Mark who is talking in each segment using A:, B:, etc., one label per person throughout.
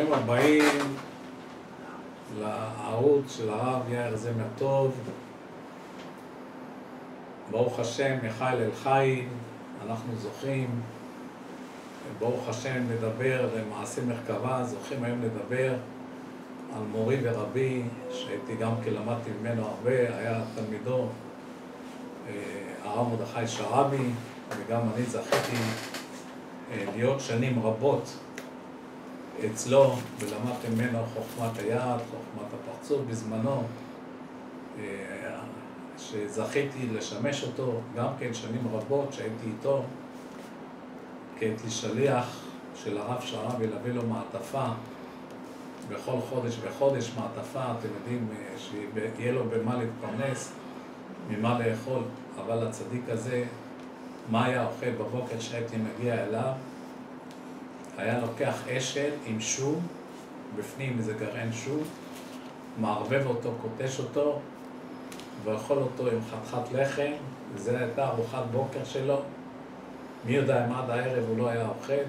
A: ברוכים הבאים לערוץ של הרב יאיר זמר. ברוך השם, מיכאל אל חיים, אנחנו זוכים, ברוך השם, לדבר למעשה מרכבה, זוכים היום לדבר על מורי ורבי, שהייתי גם כי למדתי ממנו הרבה, היה תלמידו אה, הרב מרדכי שרעבי, וגם אני זכיתי אה, להיות שנים רבות אצלו ולמדתי ממנו חוכמת היד, חוכמת הפרצוף בזמנו, אה, שזכיתי לשמש אותו גם כן שנים רבות שהייתי איתו, כי הייתי שליח של הרב שרעבי להביא לו מעטפה בכל חודש וחודש מעטפה, אתם יודעים, אה, שיהיה לו במה להתפרנס, ממה לאכול, אבל הצדיק הזה, מה היה אוכל בבוקר שהייתי מגיע אליו? היה לוקח אשל עם שום, בפנים איזה גרעין שום, מערבב אותו, קוטש אותו, ואוכל אותו עם חתיכת לחם, וזו הייתה ארוחת בוקר שלו. מי יודע אם עד הערב הוא לא היה אוכל,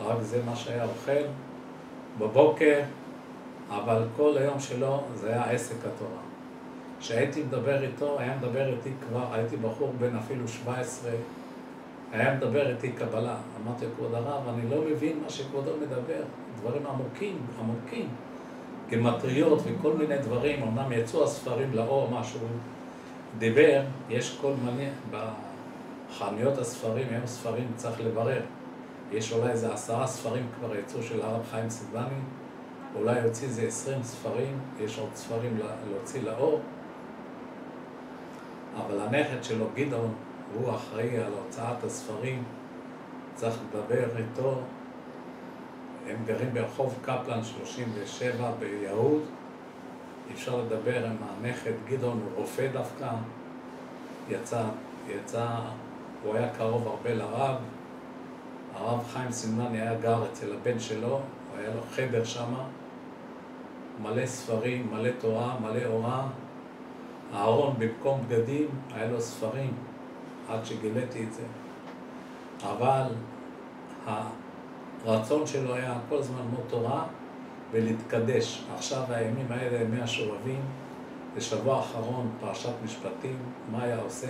A: רק זה מה שהיה אוכל. בבוקר, אבל כל היום שלו זה היה עסק התורה. כשהייתי מדבר איתו, היה מדבר איתי כבר, הייתי בחור בן אפילו 17, היה מדבר איתי קבלה. אמרתי, כבוד הרב, אני לא מבין מה שכבודו מדבר, דברים עמוקים, עמוקים. גמטריות וכל מיני דברים, אמנם יצאו הספרים לאור, משהו דיבר, יש כל מיני, בחנויות הספרים, היום ספרים צריך לברר. יש אולי איזה עשרה ספרים כבר יצאו של הרב חיים סילבני, אולי יוציא איזה עשרים ספרים, יש עוד ספרים להוציא לאור. אבל הנכד שלו, גדעון, הוא אחראי על הוצאת הספרים, צריך לדבר איתו. הם גרים ברחוב קפלן 37 ביהוד, אפשר לדבר עם הנכד גדעון, הוא רופא דווקא, יצא, יצא, הוא היה קרוב הרבה לרב, הרב חיים סמנני היה גר אצל הבן שלו, היה לו חדר שמה, מלא ספרים, מלא תורה, מלא הוראה. הארון במקום בגדים, היה לו ספרים. עד שגיליתי את זה. אבל הרצון שלו היה כל הזמן ללמוד תורה ולהתקדש. עכשיו הימים האלה הם מהשובבים, בשבוע האחרון פרשת משפטים, מה היה עושה?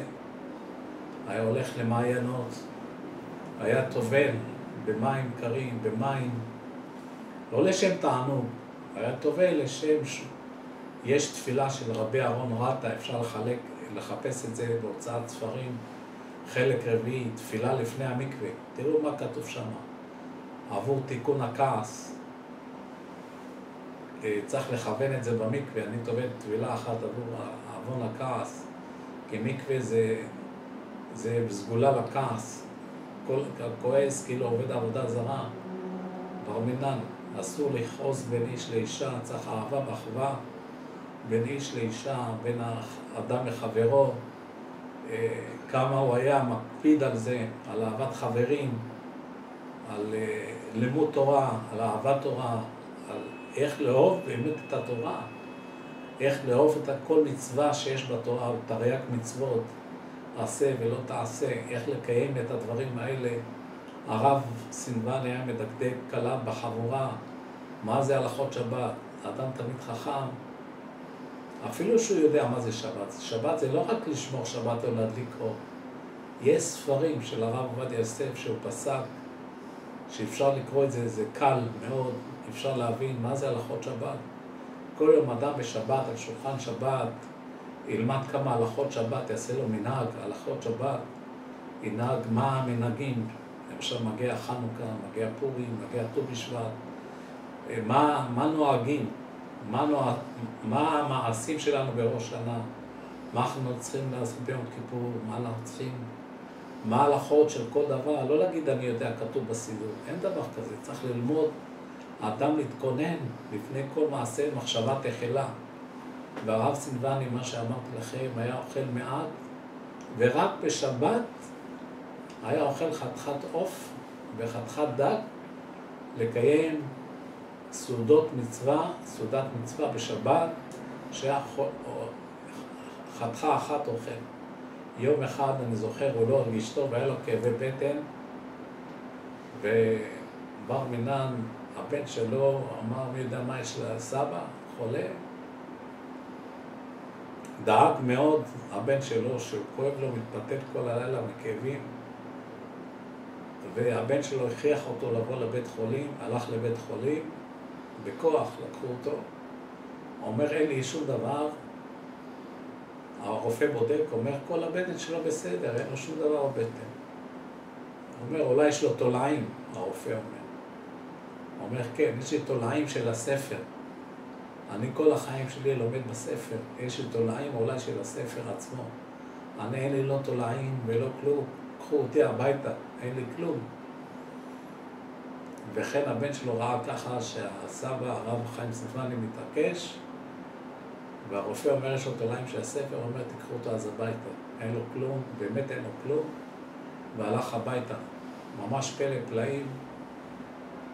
A: היה הולך למעיינות, היה טובל במים קרים, במים, לא לשם תענוג, היה טובל לשם... ש... יש תפילה של רבי אהרון רטה, אפשר לחלק, לחפש את זה בהוצאת ספרים. חלק רביעי, תפילה לפני המקווה. תראו מה כתוב שם. עבור תיקון הכעס. אה, צריך לכוון את זה במקווה. אני טובל תפילה אחת עבור עוון הכעס, כי מקווה זה, זה סגולה לכעס. כל כועס כאילו עובד עבודה זרה. בר מינן, אסור לכעוס בין איש לאישה, צריך אהבה ואחווה בין איש לאישה, בין אדם לחברו. אה, כמה הוא היה מקפיד על זה, על אהבת חברים, על אה, לימוד תורה, על אהבת תורה, על איך לאהוב באמת את התורה, איך לאהוב את כל מצווה שיש בתורה, תרי"ג מצוות, עשה ולא תעשה, איך לקיים את הדברים האלה. הרב סינבן היה מדקדק כלה בחבורה, מה זה הלכות שבת, אדם תמיד חכם, אפילו שהוא יודע מה זה שבת. שבת זה לא רק לשמור שבת או להדליק אור. יש ספרים של הרב עובדיה יוסף שהוא פסק, שאפשר לקרוא את זה, זה קל מאוד, אפשר להבין מה זה הלכות שבת. כל יום אדם בשבת, על שולחן שבת, ילמד כמה הלכות שבת, יעשה לו מנהג, הלכות שבת, ינהג מה המנהגים, למשל מגיע חנוכה, מגיע פורים, מגיע ט"ו בשבט, מה, מה נוהגים, מה, מה המעשים שלנו בראש שנה, מה אנחנו צריכים לעשות ביום כיפור, מה אנחנו צריכים? מה ההלכות של כל דבר, לא להגיד אני יודע, כתוב בסידור, אין דבר כזה, צריך ללמוד, האדם להתכונן לפני כל מעשה מחשבה תחלה. והרב סילבני, מה שאמרתי לכם, היה אוכל מעט, ורק בשבת היה אוכל חתיכת עוף וחתיכת דג לקיים סעודות מצווה, סעודת מצווה בשבת, שהיה חתיכה אחת אוכל. יום אחד, אני זוכר, הוא לא הרגיש טוב, היה לו כאבי בטן, ובר מינן הבן שלו אמר, מי יודע מה יש לסבא, חולה. דאג מאוד, הבן שלו, שכואב לו, מתפתל כל הלילה מכאבים. והבן שלו הכריח אותו לבוא לבית חולים, הלך לבית חולים, בכוח לקחו אותו. אומר, אין לי שום דבר. הרופא בודק, אומר, כל הבטן שלו בסדר, אין לו שום דבר בבטן. אומר, אולי יש לו תולעים, הרופא אומר. אומר, כן, יש לי תולעים של הספר. אני כל החיים שלי לומד בספר. יש לי תולעים אולי של הספר עצמו. אני אין לי לא תולעים ולא כלום. קחו אותי הביתה, אין לי כלום. וכן הבן שלו ראה ככה שהסבא, הרב חיים סטפני, מתעקש, והרופא אומר, יש לו תולעים של הספר, אומר, תיקחו אותו אז הביתה. אין לו כלום, באמת אין לו כלום, והלך הביתה. ממש פלא פלאים.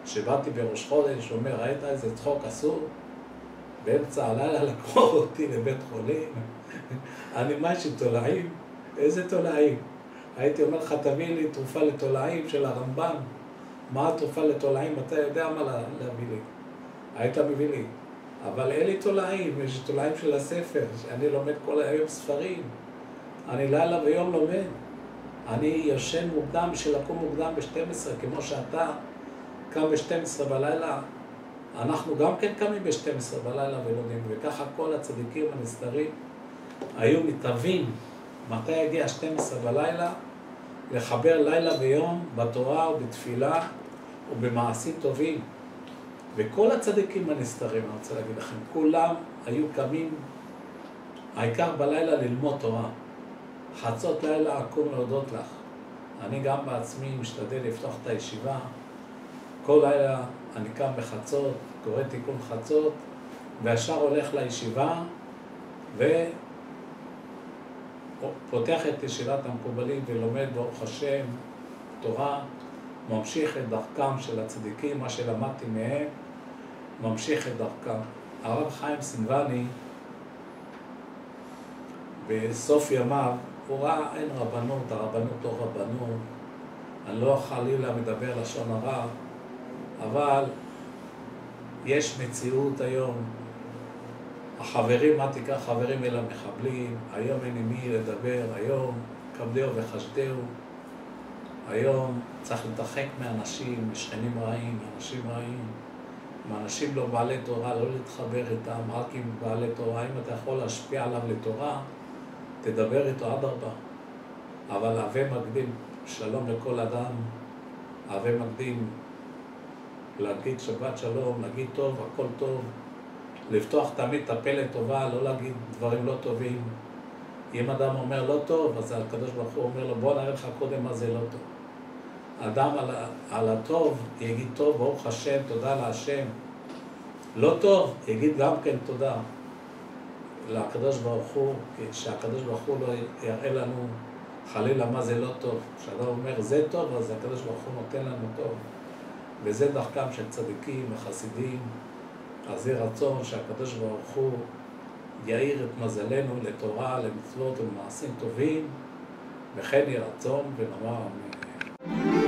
A: כשבאתי בראש חודש, אומר, ראית איזה צחוק אסור? באמצע הלילה לקחו אותי לבית חולים. אני משהו תולעים? איזה תולעים? הייתי אומר לך, תביא לי תרופה לתולעים של הרמב"ם. מה התרופה לתולעים? אתה יודע מה להביא לי. היית מביא לי. אבל אין לי תולעים, יש תולעים של הספר, אני לומד כל היום ספרים. אני לילה ויום לומד. אני יושן מוקדם בשביל לקום מוקדם ב-12, כמו שאתה קם ב-12 בלילה. אנחנו גם כן קמים ב-12 בלילה ולומדים, וככה כל הצדיקים הנסתרים היו מתאבים מתי יגיע 12 בלילה לחבר לילה ויום בתורה ובתפילה ובמעשים טובים. וכל הצדיקים הנסתרים, אני רוצה להגיד לכם, כולם היו קמים, העיקר בלילה ללמוד תורה. חצות לילה אקום להודות לך. אני גם בעצמי משתדל לפתוח את הישיבה. כל לילה אני קם בחצות, קורא תיקון חצות, וישר הולך לישיבה, ופותח את ישיבת המקובלים ולומד ברוך השם תורה, ממשיך את דרכם של הצדיקים, מה שלמדתי מהם, ממשיך את דרכם. הרב חיים סנווני, בסוף ימיו, הוא ראה אין רבנות, הרבנות לא רבנות, אני לא חלילה מדבר לשון הרע, אבל יש מציאות היום, החברים, מה תיקח חברים אל המחבלים, היום אין עם מי לדבר, היום כבדהו וחשדהו, היום צריך להתרחק מאנשים, משכנים רעים, אנשים רעים, מאנשים לא בעלי תורה, לא להתחבר איתם, רק עם בעלי תורה, אם אתה יכול להשפיע עליו לתורה, תדבר איתו אדרבה. אבל הווה מקדים שלום לכל אדם, הווה מקדים להגיד שבת שלום, להגיד טוב, הכל טוב, לפתוח תמיד את הפה לטובה, לא להגיד דברים לא טובים. אם אדם אומר לא טוב, אז הקדוש ברוך הוא אומר לו, בוא נראה לך קודם מה זה לא טוב. אדם על, על הטוב יגיד טוב, ברוך השם, תודה להשם. לא טוב, יגיד גם כן תודה לקדוש ברוך הוא, שהקדוש ברוך הוא לא יראה לנו חלילה מה זה לא טוב. כשאדם אומר זה טוב, אז הקדוש ברוך הוא נותן לנו טוב. וזה דרכם של צדיקים וחסידים. אז יהי רצון שהקדוש ברוך הוא יאיר את מזלנו לתורה, למצוות ולמעשים טובים, וכן יהי רצון ונאמר אמן.